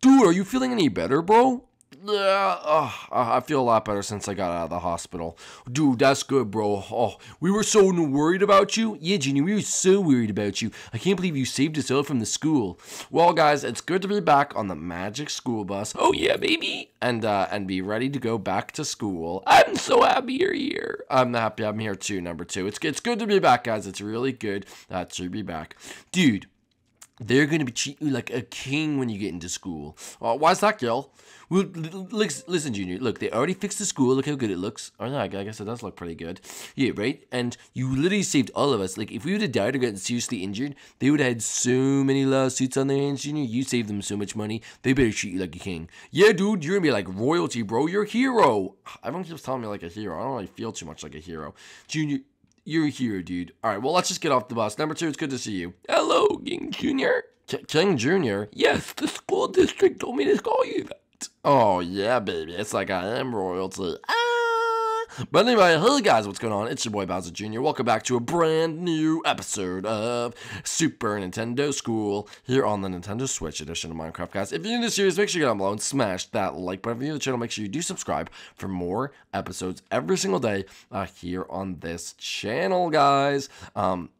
Dude, are you feeling any better, bro? Yeah, uh, I feel a lot better since I got out of the hospital. Dude, that's good, bro. Oh, we were so worried about you. Yeah, Junior, we were so worried about you. I can't believe you saved us all from the school. Well, guys, it's good to be back on the magic school bus. Oh yeah, baby, and uh, and be ready to go back to school. I'm so happy you're here. I'm happy I'm here too. Number two, it's it's good to be back, guys. It's really good uh, to be back, dude. They're gonna be treating you like a king when you get into school. Uh, is that, girl? Well, listen, Junior. Look, they already fixed the school. Look how good it looks. Oh, no, I guess it does look pretty good. Yeah, right? And you literally saved all of us. Like, if we would have died or gotten seriously injured, they would have had so many lawsuits on their hands, Junior. You saved them so much money. They better treat you like a king. Yeah, dude, you're gonna be like royalty, bro. You're a hero. Everyone keeps telling me like a hero. I don't really feel too much like a hero. Junior, you're here, dude. All right, well, let's just get off the bus. Number two, it's good to see you. Hello, King Junior. King Junior? Yes, the school district told me to call you that. Oh, yeah, baby. It's like I am royalty. But anyway, hey guys, what's going on? It's your boy Bowser Jr. Welcome back to a brand new episode of Super Nintendo School here on the Nintendo Switch edition of Minecraft, guys. If you're new to the series, make sure you get down below and smash that like button. If you're new to the channel, make sure you do subscribe for more episodes every single day uh, here on this channel, guys. Um,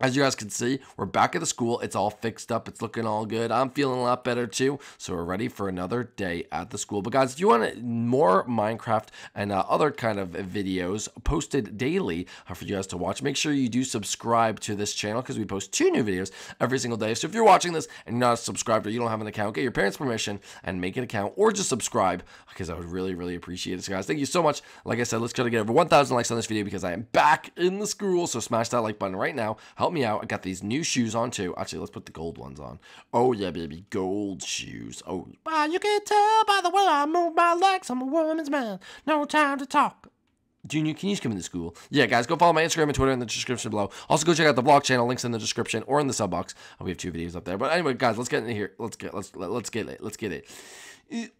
as you guys can see, we're back at the school. It's all fixed up. It's looking all good. I'm feeling a lot better too. So we're ready for another day at the school. But guys, if you want more Minecraft and uh, other kind of videos posted daily uh, for you guys to watch, make sure you do subscribe to this channel because we post two new videos every single day. So if you're watching this and you're not subscribed or you don't have an account, get your parents' permission and make an account or just subscribe because I would really, really appreciate it. So guys, thank you so much. Like I said, let's try to get over 1,000 likes on this video because I am back in the school. So smash that like button right now. Help help me out. I got these new shoes on too. Actually, let's put the gold ones on. Oh yeah, baby, gold shoes. Oh, you can tell by the way I move my legs. I'm a woman's man. No time to talk. Junior, can you just come into school? Yeah, guys, go follow my Instagram and Twitter in the description below. Also, go check out the vlog channel. Links in the description or in the sub box. We have two videos up there. But anyway, guys, let's get in here. Let's get let's let's get it. Let's get it.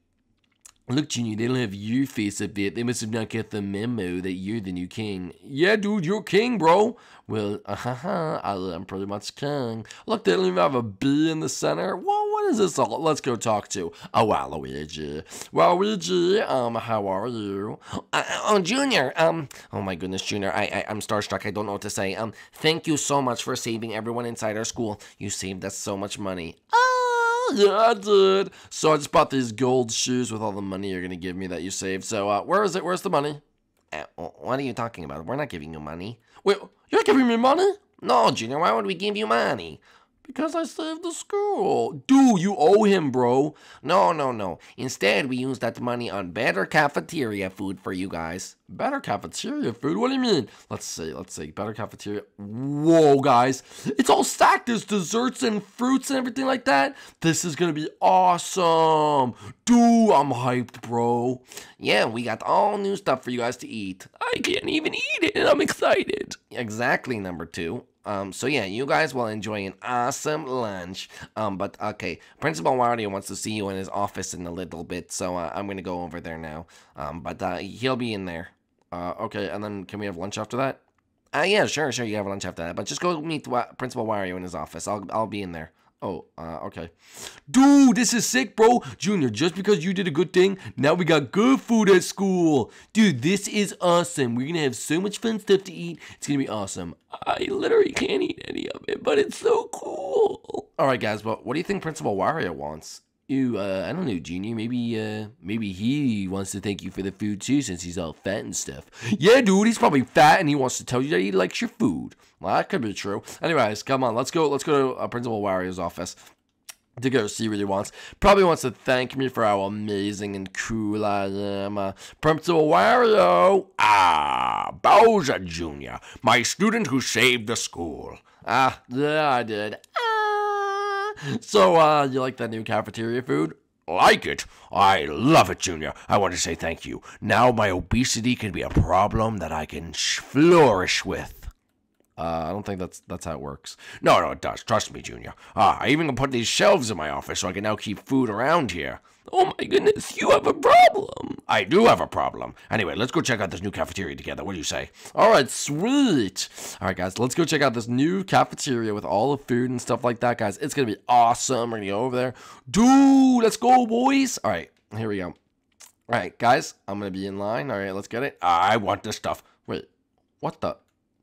Look, Junior, they don't have your face up there. They must have not got the memo that you're the new king. Yeah, dude, you're king, bro. Well, uh -huh, I'm pretty much king. Look, they don't even have a B in the center. Well, what is this all? Let's go talk to oh, Waluigi. Waluigi, um, how are you? Uh, oh, Junior, um, oh my goodness, Junior, I, I, I'm starstruck. I don't know what to say. Um, thank you so much for saving everyone inside our school. You saved us so much money. Oh, yeah, I did. So I just bought these gold shoes with all the money you're going to give me that you saved. So uh, where is it? Where's the money? Uh, what are you talking about? We're not giving you money. Wait, you're not giving me money? No, Junior, why would we give you money? Because I saved the school. Dude, you owe him, bro. No, no, no. Instead, we use that money on better cafeteria food for you guys. Better cafeteria food? What do you mean? Let's see, let's see. Better cafeteria. Whoa, guys. It's all stacked. There's desserts and fruits and everything like that. This is going to be awesome. Dude, I'm hyped, bro. Yeah, we got all new stuff for you guys to eat. I can't even eat it, and I'm excited. Exactly, number two. Um, so yeah, you guys will enjoy an awesome lunch. Um, but okay, Principal Wario wants to see you in his office in a little bit, so uh, I'm gonna go over there now. Um, but uh, he'll be in there. Uh, okay, and then can we have lunch after that? Uh, yeah, sure, sure, you have lunch after that. But just go meet Principal Wario in his office. I'll, I'll be in there. Oh, uh, okay. Dude, this is sick, bro. Junior, just because you did a good thing, now we got good food at school. Dude, this is awesome. We're going to have so much fun stuff to eat. It's going to be awesome. I literally can't eat any of it, but it's so cool. All right, guys, but what do you think Principal Wario wants? You, uh, I don't know, Junior. Maybe, uh, maybe he wants to thank you for the food too, since he's all fat and stuff. Yeah, dude, he's probably fat, and he wants to tell you that he likes your food. Well, that could be true. Anyways, come on, let's go. Let's go to uh, Principal Wario's office to go see what he wants. Probably wants to thank me for how amazing and cool I am. Uh, Principal Wario! Ah, Bowser Jr., my student who saved the school. Ah, yeah, I did. So, uh, you like that new cafeteria food? Like it? I love it, Junior. I want to say thank you. Now my obesity can be a problem that I can flourish with. Uh, I don't think that's that's how it works. No, no, it does. Trust me, Junior. Ah, I even put these shelves in my office so I can now keep food around here. Oh my goodness, you have a problem. I do have a problem. Anyway, let's go check out this new cafeteria together. What do you say? All right, sweet. All right, guys, let's go check out this new cafeteria with all the food and stuff like that, guys. It's gonna be awesome. We're gonna go over there, dude. Let's go, boys. All right, here we go. All right, guys, I'm gonna be in line. All right, let's get it. I want this stuff. Wait, what the?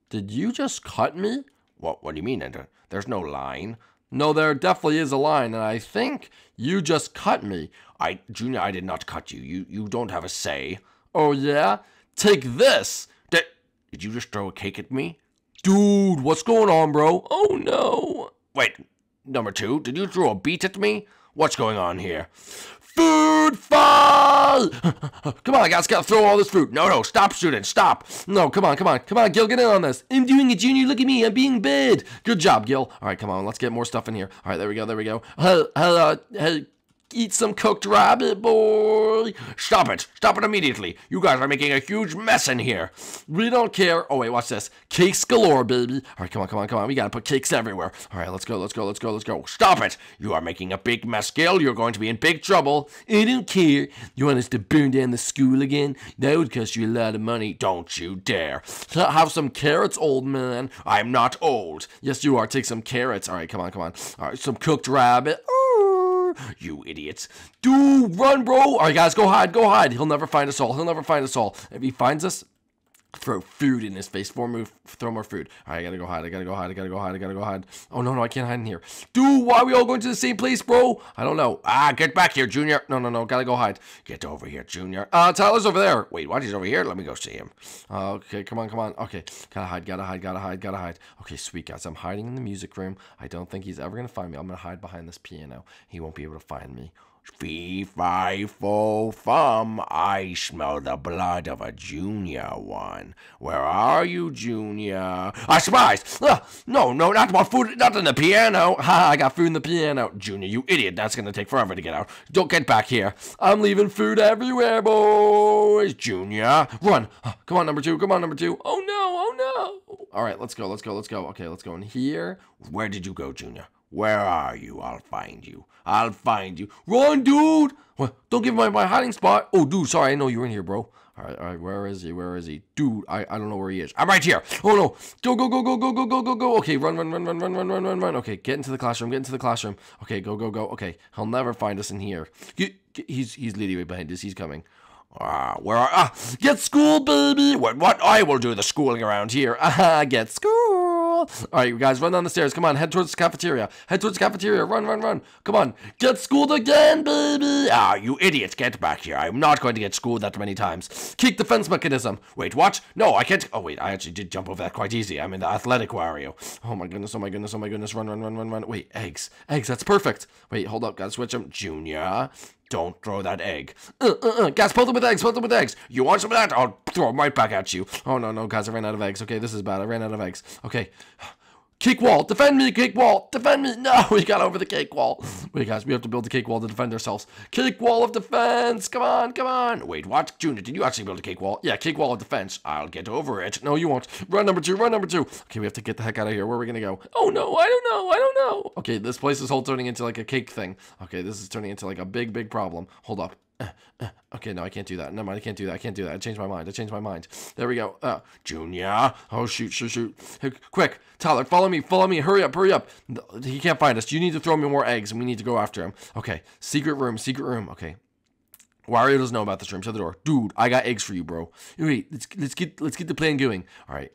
Did you just cut me? What? What do you mean, There's no line. No, there definitely is a line, and I think you just cut me. I, Junior, I did not cut you. You, you don't have a say. Oh yeah? Take this. Did, did you just throw a cake at me? Dude, what's going on, bro? Oh no. Wait, number two, did you throw a beat at me? What's going on here? Food fall! come on, guys, gotta throw all this food. No, no, stop, shooting, stop. No, come on, come on, come on, Gil, get in on this. I'm doing it, Junior. Look at me, I'm being bad. Good job, Gil. All right, come on, let's get more stuff in here. All right, there we go, there we go. Uh, uh, uh, Eat some cooked rabbit, boy. Stop it. Stop it immediately. You guys are making a huge mess in here. We don't care. Oh, wait, watch this. Cakes galore, baby. All right, come on, come on, come on. We gotta put cakes everywhere. All right, let's go, let's go, let's go, let's go. Stop it. You are making a big mess, Gil. You're going to be in big trouble. I don't care. You want us to burn down the school again? That would cost you a lot of money. Don't you dare. Have some carrots, old man. I'm not old. Yes, you are. Take some carrots. All right, come on, come on. All right, some cooked rabbit. You idiots. Do run, bro. All right, guys, go hide. Go hide. He'll never find us all. He'll never find us all. If he finds us, throw food in his face. Four move, throw more food. All right, I gotta go hide. I gotta go hide. I gotta go hide. I gotta go hide. Oh no, no, I can't hide in here. Dude, why are we all going to the same place, bro? I don't know. Ah, get back here, Junior. No, no, no, gotta go hide. Get over here, Junior. Uh, Tyler's over there. Wait, what? He's over here. Let me go see him. Uh, okay, come on, come on. Okay, gotta hide. Gotta hide. Gotta hide. Gotta hide. Okay, sweet guys. I'm hiding in the music room. I don't think he's ever gonna find me. I'm gonna hide behind this piano. He won't be able to find me. Fee, fi, fo, fum. I smell the blood of a junior one. Where are you, junior? I spies! Uh, no, no, not my food, not in the piano. Ha, I got food in the piano. Junior, you idiot. That's gonna take forever to get out. Don't get back here. I'm leaving food everywhere, boys. Junior, run. Uh, come on, number two. Come on, number two. Oh no, oh no. All right, let's go, let's go, let's go. Okay, let's go in here. Where did you go, Junior? Where are you? I'll find you. I'll find you. Run, dude! What? Don't give my, my hiding spot. Oh, dude, sorry. I know you're in here, bro. All right, all right. Where is he? Where is he? Dude, I, I don't know where he is. I'm right here. Oh, no. Go, go, go, go, go, go, go, go, go. Okay, run, run, run, run, run, run, run, run, run. Okay, get into the classroom. Get into the classroom. Okay, go, go, go. Okay, he'll never find us in here. Get, get, he's he's leading right behind us. He's coming. Ah, where are ah? Get school, baby. What? What? I will do the schooling around here. Ah, get school. All right, you guys, run down the stairs. Come on, head towards the cafeteria. Head towards the cafeteria. Run, run, run. Come on. Get schooled again, baby. Ah, you idiots, get back here. I'm not going to get schooled that many times. Kick the fence mechanism. Wait, what? No, I can't. Oh, wait, I actually did jump over that quite easy. I'm in the athletic Wario. Oh, my goodness. Oh, my goodness. Oh, my goodness. Run, run, run, run, run. Wait, eggs. Eggs, that's perfect. Wait, hold up. Gotta switch them. Junior. Don't throw that egg. Uh, uh, uh. Guys, pull them with eggs, pull them with eggs. You want some of that? I'll throw them right back at you. Oh, no, no, guys, I ran out of eggs. Okay, this is bad. I ran out of eggs. Okay. Cake wall, defend me, cake wall, defend me. No, we got over the cake wall. Wait, guys, we have to build the cake wall to defend ourselves. Cake wall of defense. Come on, come on. Wait, what? Junior, did you actually build a cake wall? Yeah, cake wall of defense. I'll get over it. No, you won't. Run number two, run number two. Okay, we have to get the heck out of here. Where are we to go? Oh, no, I don't know. I don't know. Okay, this place is all turning into like a cake thing. Okay, this is turning into like a big, big problem. Hold up. Okay, no, I can't do that. Never mind I can't do that. I can't do that. I changed my mind. I changed my mind. There we go. Uh, Junior. Oh, shoot, shoot, shoot. Hey, quick, Tyler, follow me, follow me. Hurry up, hurry up. He can't find us. You need to throw me more eggs, and we need to go after him. Okay, secret room, secret room. Okay. Wario doesn't know about this room. Shut the door, dude. I got eggs for you, bro. Wait, let's let's get let's get the plan going. All right.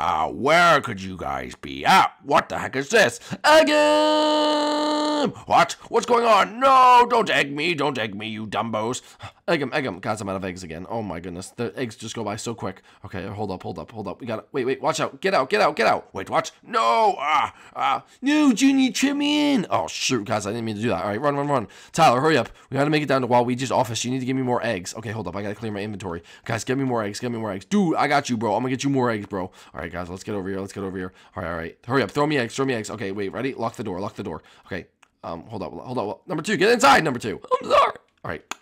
Ah, uh, where could you guys be? at? what the heck is this? Again! What? What's going on? No, don't egg me. Don't egg me, you dumbos. Egg him, egg him. Guys, I'm out of eggs again. Oh my goodness. The eggs just go by so quick. Okay, hold up, hold up, hold up. We got it. Wait, wait, watch out. Get out, get out, get out. Wait, what? No! Ah, ah. No, Junior, trim in. Oh, shoot, guys, I didn't mean to do that. All right, run, run, run. Tyler, hurry up. We gotta make it down to Waluigi's office. You need to give me more eggs. Okay, hold up. I gotta clear my inventory. Guys, get me more eggs. Get me more eggs. Dude, I got you, bro. I'm gonna get you more eggs, bro. All right, guys, let's get over here. Let's get over here. All right, all right. Hurry up. Throw me eggs. Throw me eggs. Okay, wait, ready? Lock the door. Lock the door. Okay. Um, hold up. Hold up. Number two, get inside, number two. I'm sorry. All right.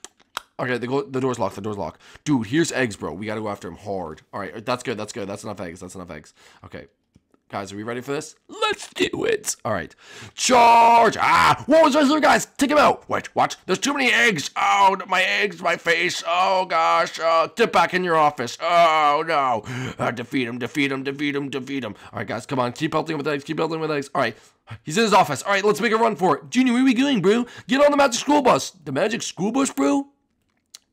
Okay, the, the door's locked. The door's locked. Dude, here's eggs, bro. We gotta go after him hard. All right, that's good. That's good. That's enough eggs. That's enough eggs. Okay. Guys, are we ready for this? Let's do it. All right. Charge! Ah! It's right there, guys! Take him out! Wait, watch. There's too many eggs! Oh, my eggs, my face! Oh, gosh! Uh, get back in your office! Oh, no! Uh, defeat him, defeat him, defeat him, defeat him! All right, guys, come on. Keep pelting with eggs, keep him with eggs. All right. He's in his office. All right, let's make a run for it. Junior, where are we going, bro? Get on the magic school bus. The magic school bus, bro?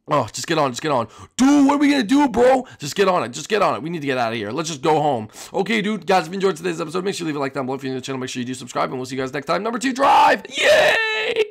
Oh, just get on, just get on. Dude, what are we gonna do, bro? Just get on it, just get on it. We need to get out of here. Let's just go home. Okay, dude, guys, if you enjoyed today's episode, make sure you leave a like down below if you're new to the channel. Make sure you do subscribe, and we'll see you guys next time. Number two, drive! Yay!